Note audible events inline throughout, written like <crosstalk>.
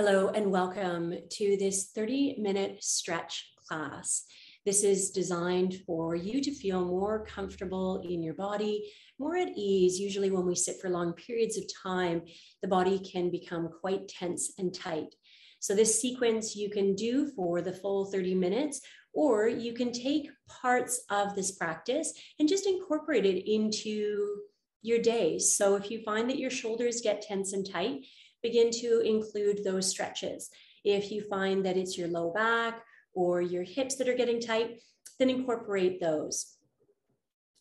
Hello and welcome to this 30 minute stretch class. This is designed for you to feel more comfortable in your body, more at ease. Usually, when we sit for long periods of time, the body can become quite tense and tight. So, this sequence you can do for the full 30 minutes, or you can take parts of this practice and just incorporate it into your day. So, if you find that your shoulders get tense and tight, begin to include those stretches. If you find that it's your low back or your hips that are getting tight, then incorporate those.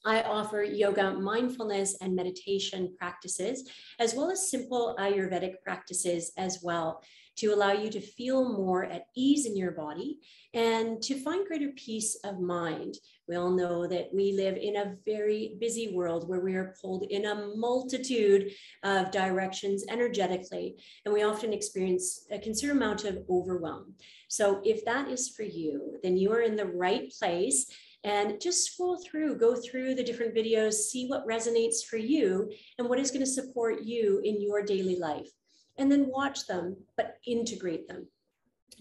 I offer yoga, mindfulness, and meditation practices, as well as simple Ayurvedic practices as well, to allow you to feel more at ease in your body and to find greater peace of mind. We all know that we live in a very busy world where we are pulled in a multitude of directions energetically, and we often experience a considerable amount of overwhelm. So, if that is for you, then you are in the right place and just scroll through, go through the different videos, see what resonates for you and what is going to support you in your daily life. And then watch them, but integrate them.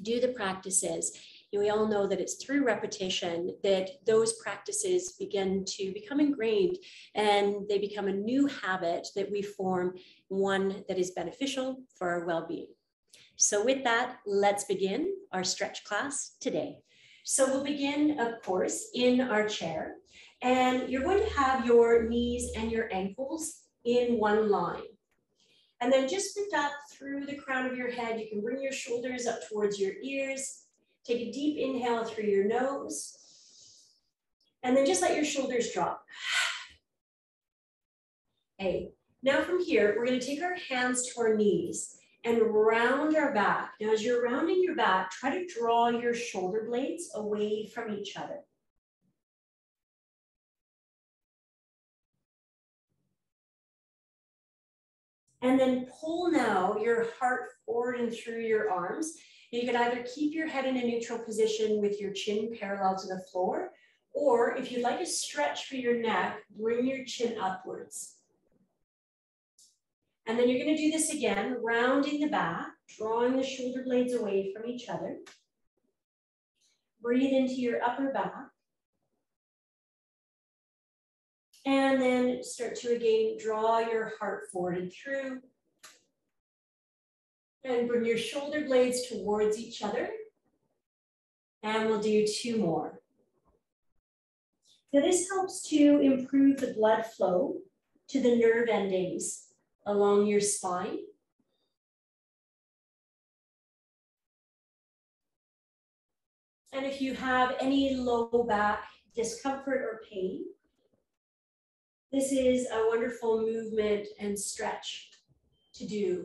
Do the practices. We all know that it's through repetition that those practices begin to become ingrained and they become a new habit that we form, one that is beneficial for our well being. So, with that, let's begin our stretch class today. So we'll begin, of course, in our chair. And you're going to have your knees and your ankles in one line. And then just lift up through the crown of your head. You can bring your shoulders up towards your ears. Take a deep inhale through your nose. And then just let your shoulders drop. <sighs> Hey, now from here, we're gonna take our hands to our knees and round our back. Now, as you're rounding your back, try to draw your shoulder blades away from each other. And then pull now your heart forward and through your arms. You can either keep your head in a neutral position with your chin parallel to the floor, or if you'd like a stretch for your neck, bring your chin upwards. And then you're gonna do this again, rounding the back, drawing the shoulder blades away from each other. Breathe into your upper back. And then start to again draw your heart forward and through. And bring your shoulder blades towards each other. And we'll do two more. Now this helps to improve the blood flow to the nerve endings along your spine. And if you have any low back discomfort or pain, this is a wonderful movement and stretch to do.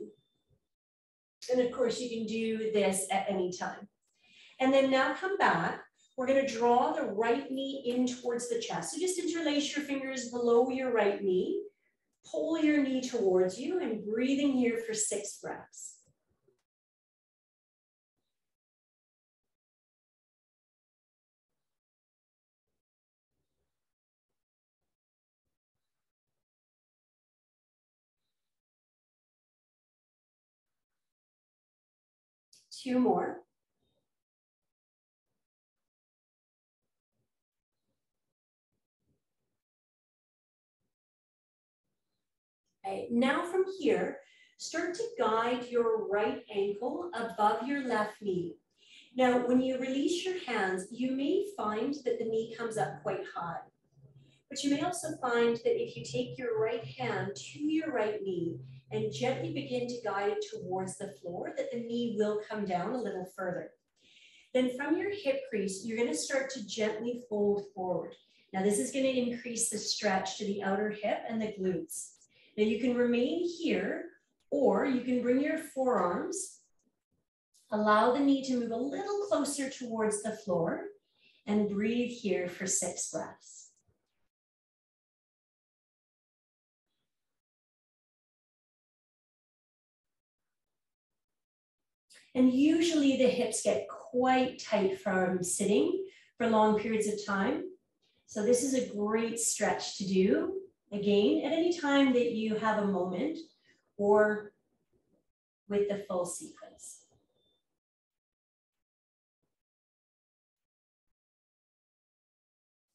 And of course, you can do this at any time. And then now come back. We're going to draw the right knee in towards the chest. So just interlace your fingers below your right knee Pull your knee towards you and breathing here for six breaths. Two more. Okay, now from here, start to guide your right ankle above your left knee. Now, when you release your hands, you may find that the knee comes up quite high. But you may also find that if you take your right hand to your right knee and gently begin to guide it towards the floor, that the knee will come down a little further. Then from your hip crease, you're gonna start to gently fold forward. Now this is gonna increase the stretch to the outer hip and the glutes. Now you can remain here, or you can bring your forearms, allow the knee to move a little closer towards the floor, and breathe here for six breaths. And usually the hips get quite tight from sitting for long periods of time. So this is a great stretch to do. Again, at any time that you have a moment or with the full sequence.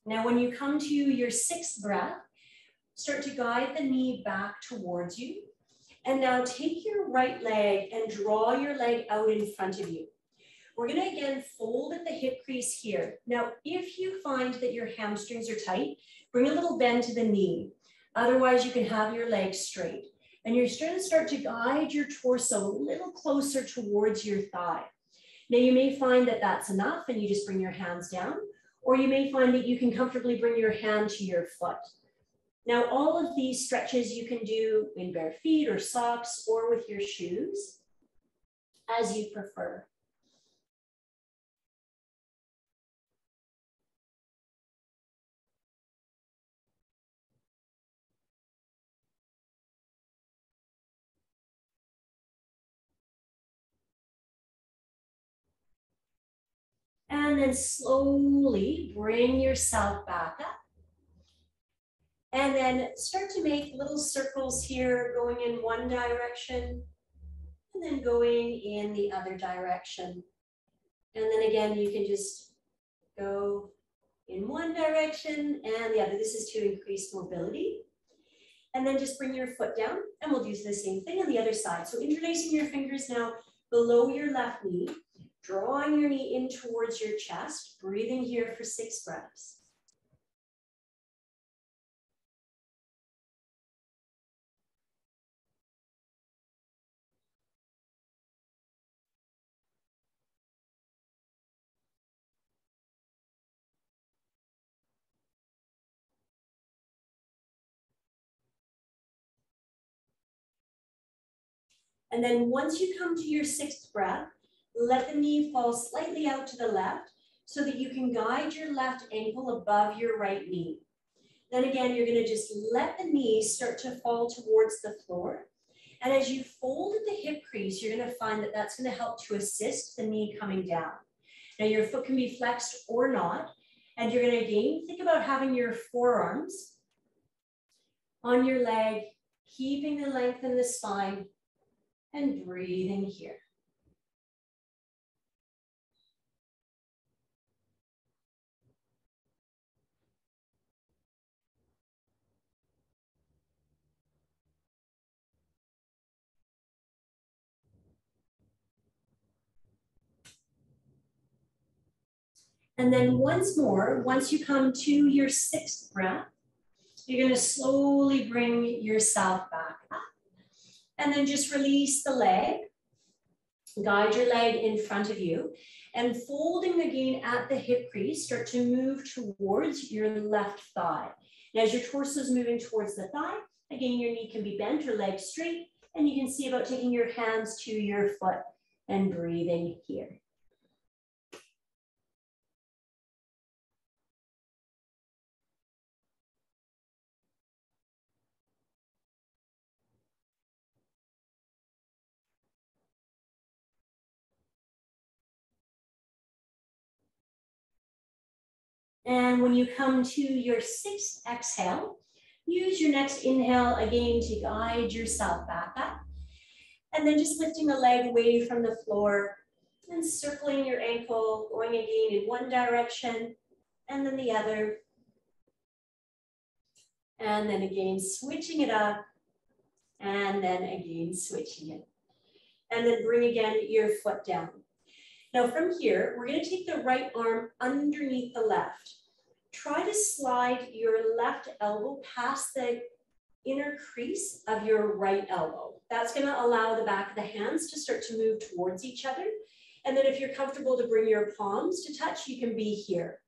Now, when you come to your sixth breath, start to guide the knee back towards you. And now take your right leg and draw your leg out in front of you. We're gonna again fold at the hip crease here. Now, if you find that your hamstrings are tight, bring a little bend to the knee. Otherwise, you can have your legs straight. And you're gonna start to guide your torso a little closer towards your thigh. Now, you may find that that's enough and you just bring your hands down, or you may find that you can comfortably bring your hand to your foot. Now, all of these stretches you can do in bare feet or socks or with your shoes, as you prefer. And then slowly bring yourself back up. And then start to make little circles here going in one direction and then going in the other direction. And then again, you can just go in one direction and the other. This is to increase mobility. And then just bring your foot down and we'll do the same thing on the other side. So interlacing your fingers now below your left knee, drawing your knee in towards your chest, breathing here for six breaths. And then once you come to your sixth breath, let the knee fall slightly out to the left so that you can guide your left ankle above your right knee. Then again, you're gonna just let the knee start to fall towards the floor. And as you fold the hip crease, you're gonna find that that's gonna help to assist the knee coming down. Now your foot can be flexed or not. And you're gonna again, think about having your forearms on your leg, keeping the length in the spine and breathing here. And then once more, once you come to your sixth breath, you're gonna slowly bring yourself back up. And then just release the leg. Guide your leg in front of you. And folding again at the hip crease, start to move towards your left thigh. And as your torso is moving towards the thigh, again, your knee can be bent or leg straight. And you can see about taking your hands to your foot and breathing here. And when you come to your sixth exhale, use your next inhale again to guide yourself back up. And then just lifting the leg away from the floor and circling your ankle, going again in one direction and then the other. And then again, switching it up and then again, switching it. And then bring again your foot down. Now from here, we're gonna take the right arm underneath the left. Try to slide your left elbow past the inner crease of your right elbow. That's gonna allow the back of the hands to start to move towards each other. And then if you're comfortable to bring your palms to touch, you can be here.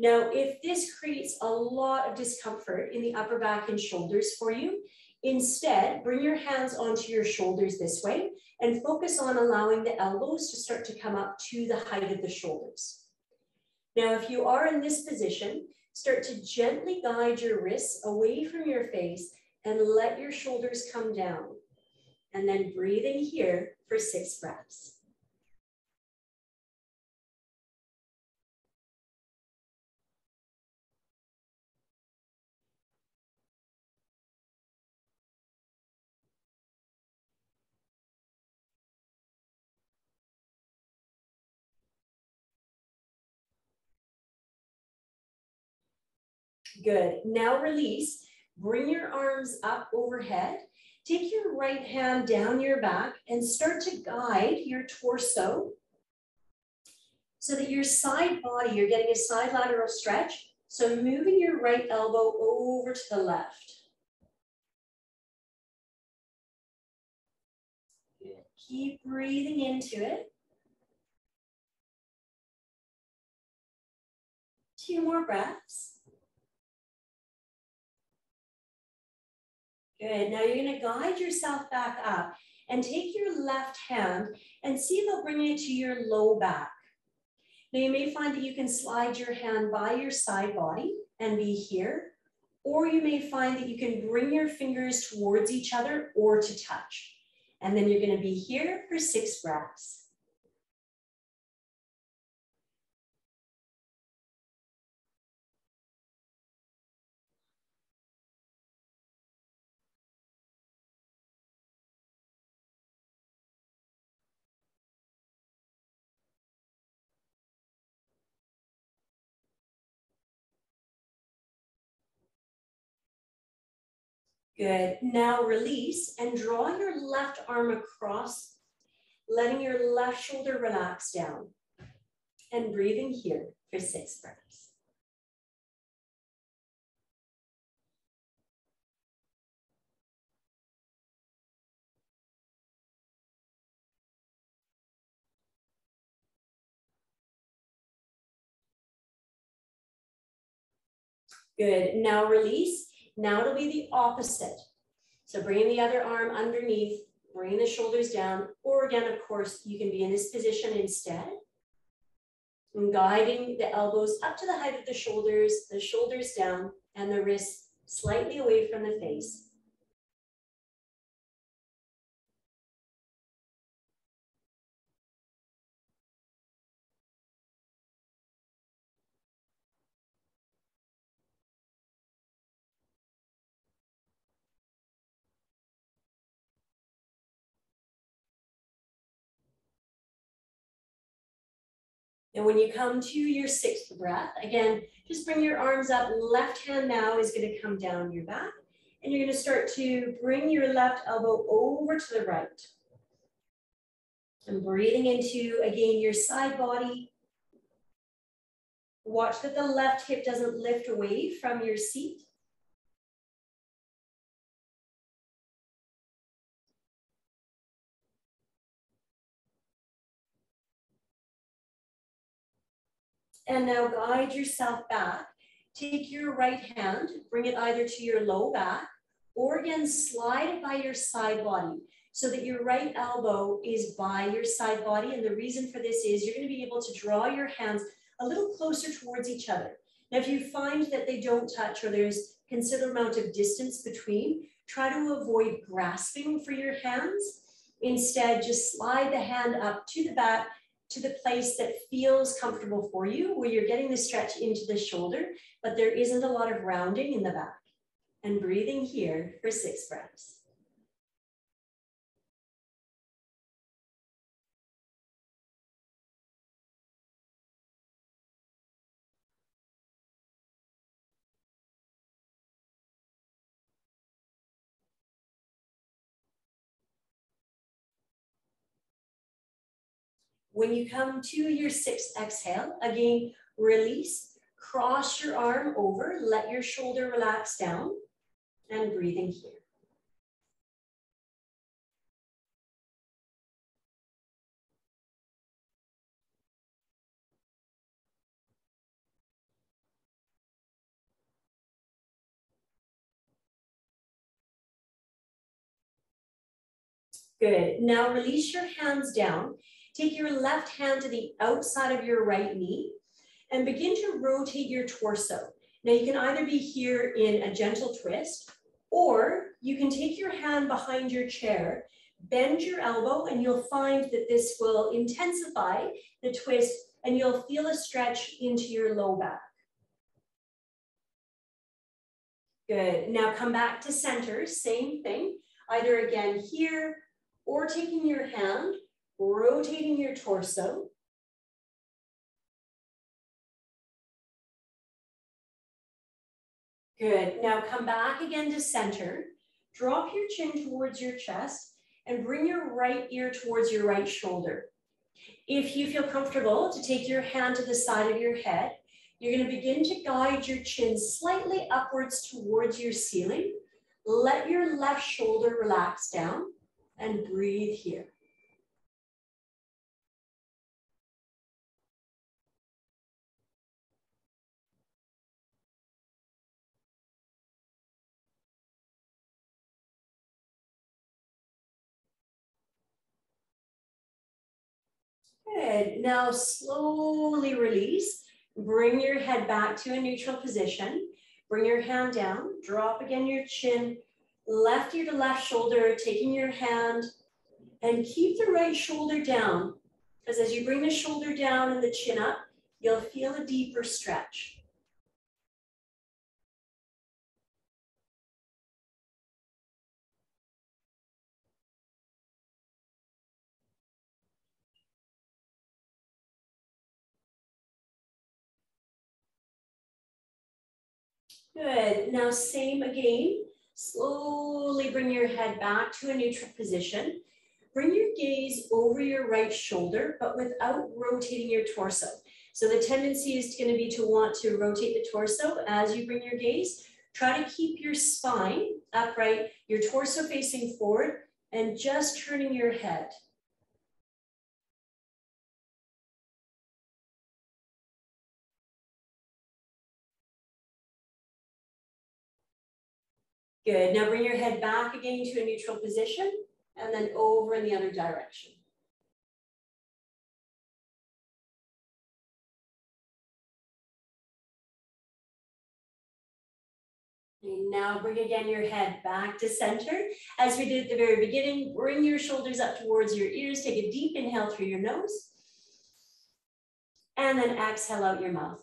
Now, if this creates a lot of discomfort in the upper back and shoulders for you, instead, bring your hands onto your shoulders this way and focus on allowing the elbows to start to come up to the height of the shoulders. Now, if you are in this position, start to gently guide your wrists away from your face and let your shoulders come down. And then breathe in here for six breaths. Good. Now release. Bring your arms up overhead. Take your right hand down your back and start to guide your torso so that your side body, you're getting a side lateral stretch. So moving your right elbow over to the left. Good. Keep breathing into it. Two more breaths. Good. Now you're going to guide yourself back up and take your left hand and see about bringing it to your low back. Now you may find that you can slide your hand by your side body and be here, or you may find that you can bring your fingers towards each other or to touch. And then you're going to be here for six breaths. Good. Now release and draw your left arm across, letting your left shoulder relax down. And breathing here for six breaths. Good. Now release now it'll be the opposite. So bringing the other arm underneath, bringing the shoulders down, or again, of course, you can be in this position instead. And guiding the elbows up to the height of the shoulders, the shoulders down, and the wrists slightly away from the face. And when you come to your sixth breath, again, just bring your arms up. Left hand now is going to come down your back. And you're going to start to bring your left elbow over to the right. And breathing into, again, your side body. Watch that the left hip doesn't lift away from your seat. And now guide yourself back. Take your right hand, bring it either to your low back or again, slide it by your side body so that your right elbow is by your side body. And the reason for this is you're going to be able to draw your hands a little closer towards each other. Now, if you find that they don't touch or there's considerable amount of distance between, try to avoid grasping for your hands. Instead, just slide the hand up to the back to the place that feels comfortable for you, where you're getting the stretch into the shoulder, but there isn't a lot of rounding in the back. And breathing here for six breaths. When you come to your sixth exhale, again, release, cross your arm over, let your shoulder relax down, and breathing here. Good. Now release your hands down Take your left hand to the outside of your right knee and begin to rotate your torso. Now you can either be here in a gentle twist or you can take your hand behind your chair, bend your elbow and you'll find that this will intensify the twist and you'll feel a stretch into your low back. Good, now come back to center, same thing, either again here or taking your hand rotating your torso. Good. Now come back again to center. Drop your chin towards your chest and bring your right ear towards your right shoulder. If you feel comfortable to take your hand to the side of your head, you're going to begin to guide your chin slightly upwards towards your ceiling. Let your left shoulder relax down and breathe here. Good. Now slowly release. Bring your head back to a neutral position. Bring your hand down. Drop again your chin. Left ear to left shoulder, taking your hand. And keep the right shoulder down. Because as you bring the shoulder down and the chin up, you'll feel a deeper stretch. Good. Now same again. Slowly bring your head back to a neutral position. Bring your gaze over your right shoulder, but without rotating your torso. So the tendency is going to be to want to rotate the torso as you bring your gaze. Try to keep your spine upright, your torso facing forward, and just turning your head. Good, now bring your head back again to a neutral position and then over in the other direction. And now bring again your head back to center. As we did at the very beginning, bring your shoulders up towards your ears. Take a deep inhale through your nose. And then exhale out your mouth.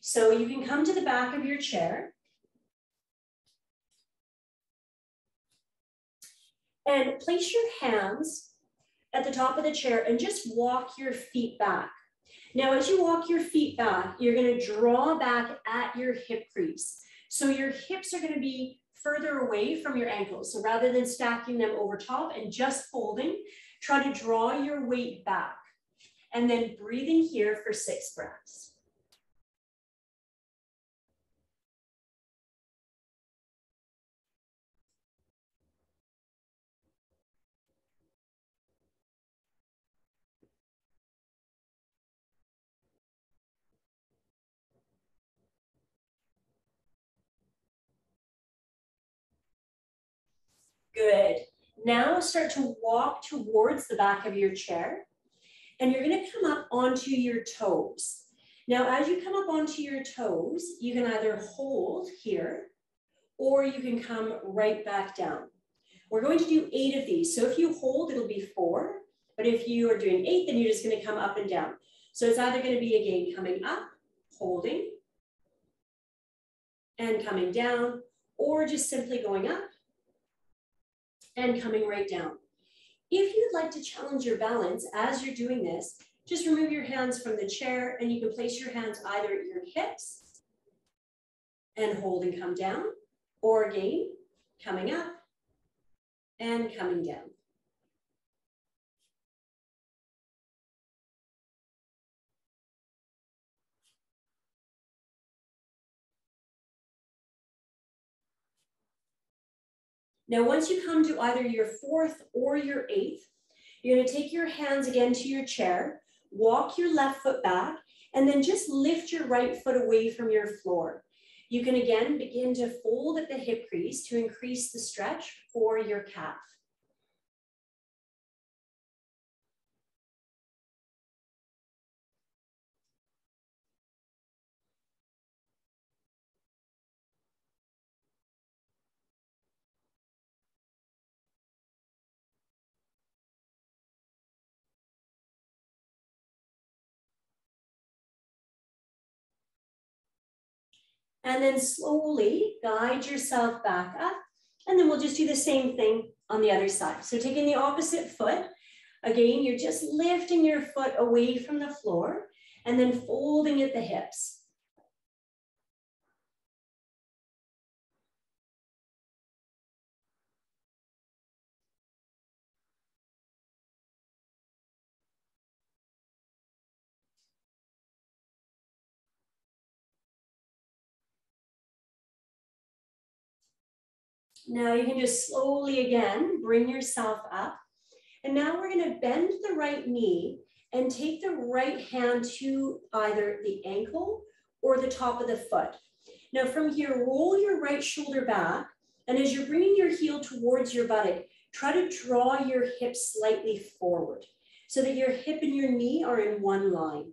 So you can come to the back of your chair. And place your hands at the top of the chair and just walk your feet back. Now, as you walk your feet back, you're gonna draw back at your hip crease. So your hips are gonna be further away from your ankles. So rather than stacking them over top and just folding, try to draw your weight back. And then breathing here for six breaths. Good. Now start to walk towards the back of your chair and you're gonna come up onto your toes. Now, as you come up onto your toes, you can either hold here or you can come right back down. We're going to do eight of these. So if you hold, it'll be four. But if you are doing eight, then you're just gonna come up and down. So it's either gonna be again coming up, holding, and coming down, or just simply going up and coming right down. If you'd like to challenge your balance as you're doing this, just remove your hands from the chair and you can place your hands either at your hips and hold and come down, or again, coming up and coming down. Now, once you come to either your fourth or your eighth, you're gonna take your hands again to your chair, walk your left foot back, and then just lift your right foot away from your floor. You can again begin to fold at the hip crease to increase the stretch for your calf. And then slowly guide yourself back up. And then we'll just do the same thing on the other side. So taking the opposite foot, again, you're just lifting your foot away from the floor and then folding at the hips. Now you can just slowly again bring yourself up. And now we're gonna bend the right knee and take the right hand to either the ankle or the top of the foot. Now from here, roll your right shoulder back. And as you're bringing your heel towards your buttock, try to draw your hips slightly forward so that your hip and your knee are in one line.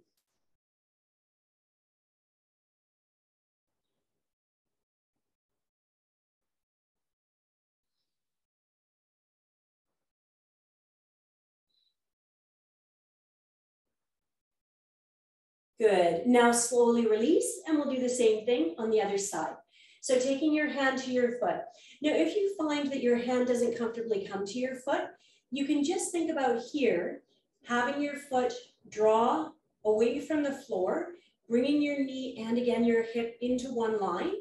Good. Now slowly release and we'll do the same thing on the other side. So taking your hand to your foot. Now, if you find that your hand doesn't comfortably come to your foot, you can just think about here, having your foot draw away from the floor, bringing your knee and again your hip into one line.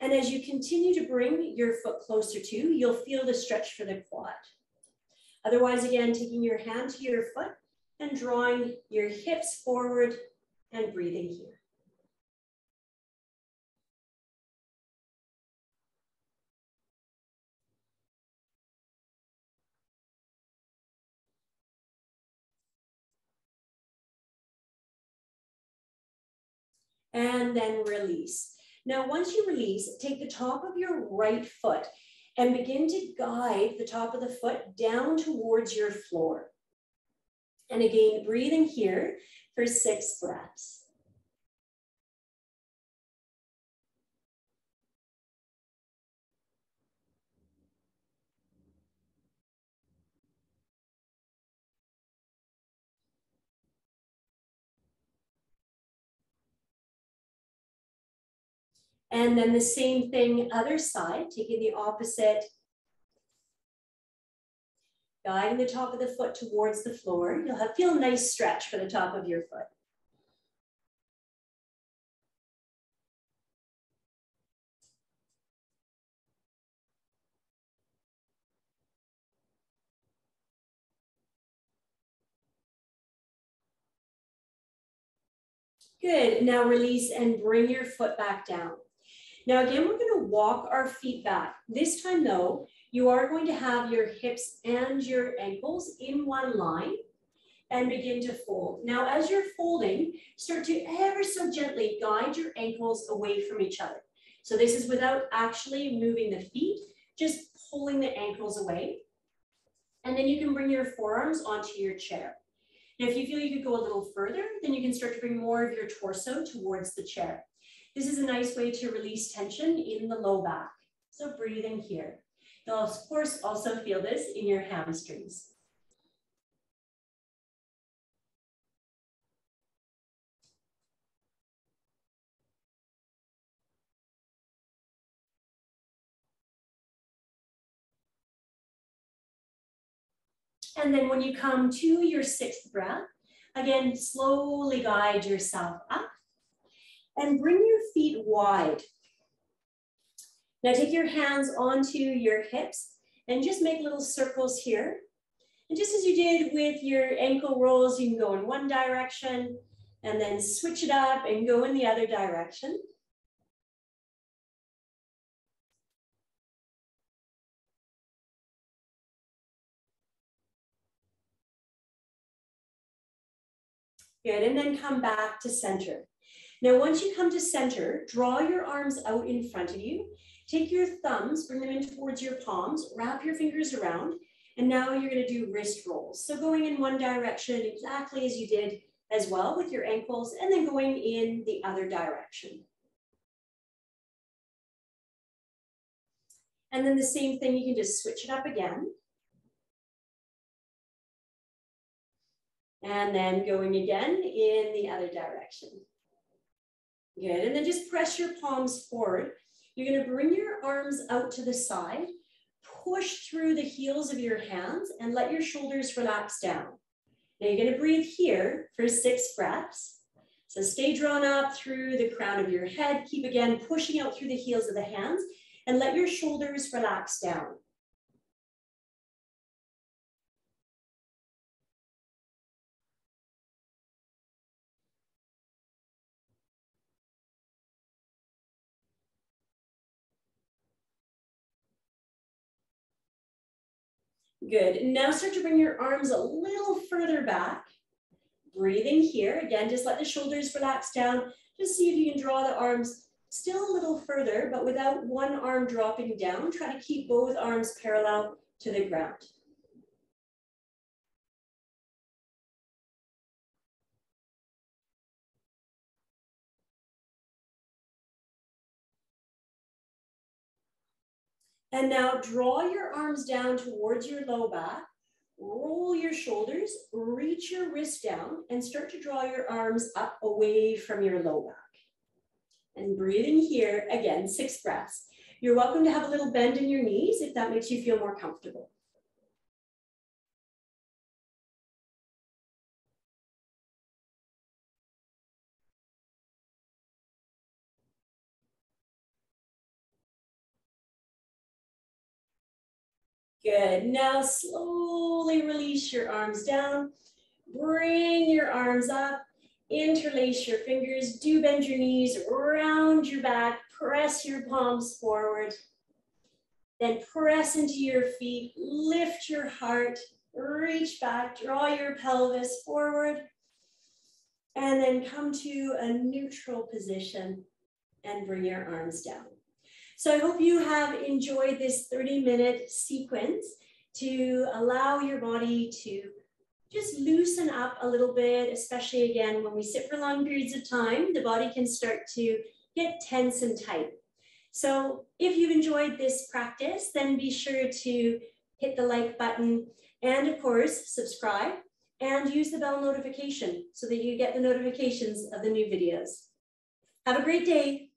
And as you continue to bring your foot closer to, you'll feel the stretch for the quad. Otherwise, again, taking your hand to your foot and drawing your hips forward and breathing here. And then release. Now, once you release, take the top of your right foot and begin to guide the top of the foot down towards your floor. And again, breathing here for six breaths. And then the same thing, other side, taking the opposite guiding the top of the foot towards the floor. You'll have feel a nice stretch for the top of your foot. Good, now release and bring your foot back down. Now again, we're gonna walk our feet back. This time though, you are going to have your hips and your ankles in one line and begin to fold. Now, as you're folding, start to ever so gently guide your ankles away from each other. So this is without actually moving the feet, just pulling the ankles away. And then you can bring your forearms onto your chair. Now, if you feel you could go a little further, then you can start to bring more of your torso towards the chair. This is a nice way to release tension in the low back. So breathing here. You'll of course also feel this in your hamstrings. And then when you come to your sixth breath, again, slowly guide yourself up and bring your feet wide. Now take your hands onto your hips and just make little circles here. And just as you did with your ankle rolls, you can go in one direction and then switch it up and go in the other direction. Good, and then come back to center. Now, once you come to center, draw your arms out in front of you. Take your thumbs, bring them in towards your palms, wrap your fingers around, and now you're gonna do wrist rolls. So going in one direction exactly as you did as well with your ankles, and then going in the other direction. And then the same thing, you can just switch it up again. And then going again in the other direction. Good, and then just press your palms forward. You're gonna bring your arms out to the side, push through the heels of your hands and let your shoulders relax down. Now you're gonna breathe here for six breaths. So stay drawn up through the crown of your head. Keep again pushing out through the heels of the hands and let your shoulders relax down. Good. Now start to bring your arms a little further back. Breathing here. Again, just let the shoulders relax down. Just see if you can draw the arms still a little further, but without one arm dropping down. Try to keep both arms parallel to the ground. And now draw your arms down towards your low back, roll your shoulders, reach your wrist down, and start to draw your arms up away from your low back. And breathing here, again, six breaths. You're welcome to have a little bend in your knees if that makes you feel more comfortable. Good. Now slowly release your arms down. Bring your arms up. Interlace your fingers. Do bend your knees. Round your back. Press your palms forward. Then press into your feet. Lift your heart. Reach back. Draw your pelvis forward. And then come to a neutral position and bring your arms down. So I hope you have enjoyed this 30 minute sequence to allow your body to just loosen up a little bit, especially again, when we sit for long periods of time, the body can start to get tense and tight. So if you've enjoyed this practice, then be sure to hit the like button and of course, subscribe and use the bell notification so that you get the notifications of the new videos. Have a great day.